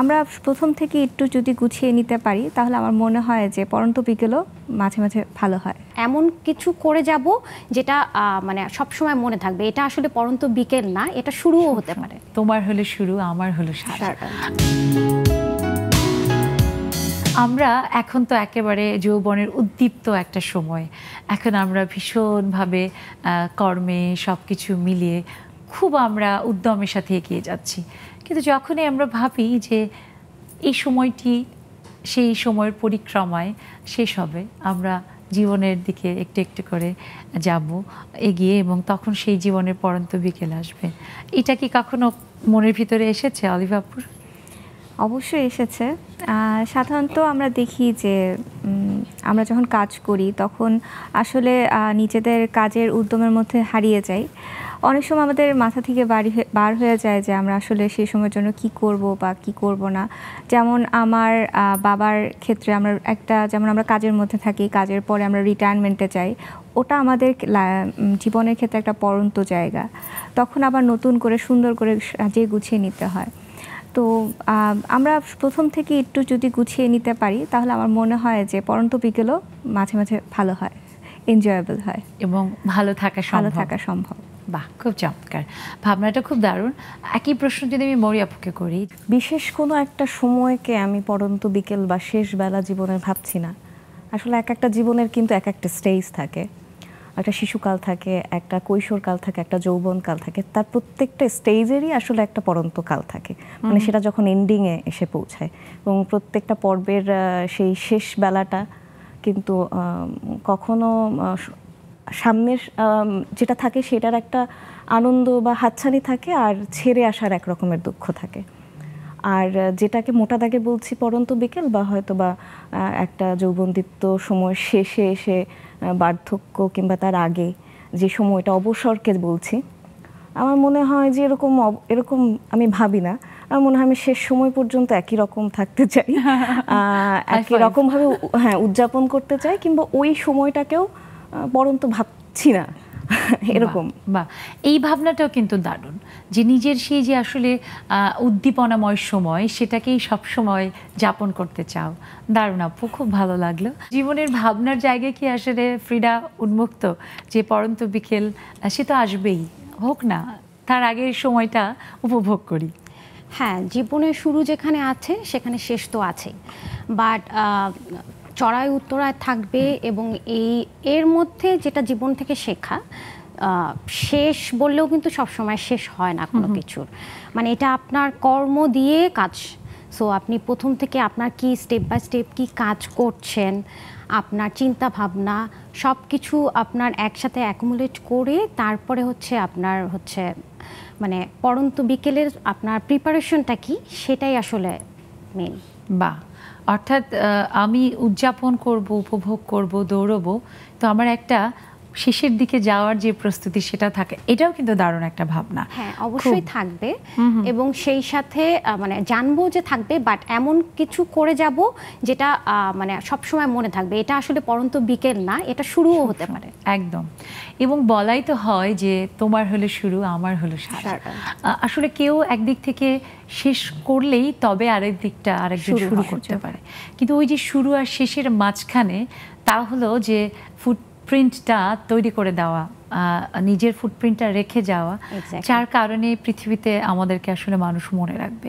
আমরা প্রথম থেকে একটু যদি গুছিয়ে নিতে পারি তাহলে আমার মনে হয় যে পরন্ত বিকেলও মাঝে মাঝে ভালো হয়। এমন কিছু করে যাব যেটা মানে সবসময় মনে থাকবে। এটা আসলে পরন্ত বিকেল না এটা শুরুও হতে পারে। তোমার হলো শুরু আমার হলো আমরা এখন তো একেবারে যৌবনের উদ্দীপ্ত একটা সময়। এখন আমরা ভীষণভাবে কর্মে সব কিছু মিলিয়ে খুব আমরা উদ্যমের সাথে এগিয়ে যাচ্ছি। কিন্তু যখনই আমরা ভাবি যে এই সময়টি সেই সময়ের পরিক্রমায় শেষ হবে, আমরা জীবনের দিকে একটু একটু করে যাব, এগিয়ে এবং তখন সেই জীবনের পরন্ত বিকেল আসবে। এটা কি কখনো মনের ভিতরে এসেছে অলিভাপুর অবশ্যই এসেছে। সাধারণত আমরা দেখি যে আমরা যখন কাজ করি, তখন আসলে নিজেদের কাজের উদ্যমের মধ্যে হারিয়ে যাই। অনেক সময় আমাদের মাথা থেকে বাড়ি বার হয়ে যায় যে আমরা আসলে সেই সময়ের জন্য কি করব বা কি করব না। যেমন আমার বাবার ক্ষেত্রে আমরা একটা, যেমন আমরা কাজের মধ্যে থাকি, কাজের পরে আমরা রিটায়ারমেন্টে যাই, ওটা আমাদের জীবনের ক্ষেত্রে একটা পরন্ত জায়গা। তখন আবার নতুন করে সুন্দর করে সাজিয়ে গুছিয়ে নিতে হয়। তো আমরা প্রথম থেকে একটু যদি গুছিয়ে নিতে পারি তাহলে আমার মনে হয় যে পরন্ত বিকেলও মাঝে মাঝে ভালো হয় এনজয়েবল হয়। এবং ভালো থাকা ভালো থাকা সম্ভব। বাহ খুব চমৎকার। ভাবনাটা খুব দারুণ। একই প্রশ্ন যদি আমি মরিয়াপুকে করি। বিশেষ কোনো একটা সময়কে আমি পরন্ত বিকেল বা শেষ বেলা জীবনের ভাবছি না। আসলে এক একটা জীবনের কিন্তু এক একটা স্টেজ থাকে। একটা শিশুকাল থাকে একটা কৈশোরকাল থাকে একটা যৌবনকাল থাকে তার প্রত্যেকটা স্টেজেরই আসলে একটা পরন্তকাল থাকে। মানে সেটা যখন এন্ডিংয়ে এসে পৌঁছায়। এবং প্রত্যেকটা পর্বের সেই শেষ বেলাটা কিন্তু কখনো সামনের যেটা থাকে সেটার একটা আনন্দ বা হাতছানি থাকে আর ছেড়ে আসার এক রকমের দুঃখ থাকে। আর যেটাকে মোটা দাগে বলছি পরন্ত বিকেল বা হয়তো বা একটা যৌবনদীপ্ত সময় শেষে এসে বার্ধক্য কিংবা তার আগে যে সময়টা অবসরকে বলছি আমার মনে হয় যে এরকম এরকম আমি ভাবি না। আমার মনে হয় আমি শেষ সময় পর্যন্ত একই রকম থাকতে চাই। একই রকমভাবে হ্যাঁ উদযাপন করতে চাই কিংবা ওই সময়টাকেও পরন্ত ভাবছি না। এরকম। বাহ এই ভাবনাটাও কিন্তু দারুণ যে নিজের সেই যে আসলে উদ্দীপনাময় সময় সেটাকেই সব সময় যাপন করতে চাও। দারুণ আপু খুব ভালো লাগল। জীবনের ভাবনার জায়গায় কি আসলে ফ্রিডা উন্মুক্ত? যে পরন্ত বিকেল সে তো আসবেই। হোক না তার আগের সময়টা উপভোগ করি। হ্যাঁ জীবনের শুরু যেখানে আছে সেখানে শেষ তো আছেই। বাট চড়াই উত্তরায় থাকবে এবং এই এর মধ্যে যেটা জীবন থেকে শেখা শেষ বললেও কিন্তু সবসময় শেষ হয় না কোনো কিছুর। মানে এটা আপনার কর্ম দিয়ে কাজ। সো আপনি প্রথম থেকে আপনার কি স্টেপ বাই স্টেপ কি কাজ করছেন আপনার চিন্তা ভাবনা সব কিছু আপনার একসাথে অ্যাকুমুলেট করে তারপরে হচ্ছে আপনার হচ্ছে মানে পরন্ত বিকেলের আপনার প্রিপারেশনটা কি সেটাই আসলে মেন। বা অর্থাৎ আমি উদযাপন করব উপভোগ করব দৌড়বো তো আমার একটা শেষের দিকে যাওয়ার যে প্রস্তুতি সেটা থাকে এটাও কিন্তু দারুণ একটা ভাবনা। হ্যাঁ অবশ্যই থাকবে। এবং সেই সাথে মানে জানব যে থাকবে বাট এমন কিছু করে যাব যেটা মানে সবসময় মনে থাকবে। এটা আসলে পরন্ত বিকেল না এটা শুরুও হতে পারে। একদম। এবং বলাই তো হয় যে তোমার হলো শুরু আমার হলো। আসলে কেউ একদিক থেকে শেষ করলেই তবে আরেক দিকটা আরেকজন শুরু শুরু করতে পারে। কিন্তু ওই যে শুরু আর শেষের মাঝখানে তা হলো যে ফুটপ্রিন্টটা তৈরি করে দেওয়া আহ, নিজের ফুটপ্রিন্টটা রেখে যাওয়া যার কারণে পৃথিবীতে আমাদেরকে আসলে মানুষ মনে রাখবে।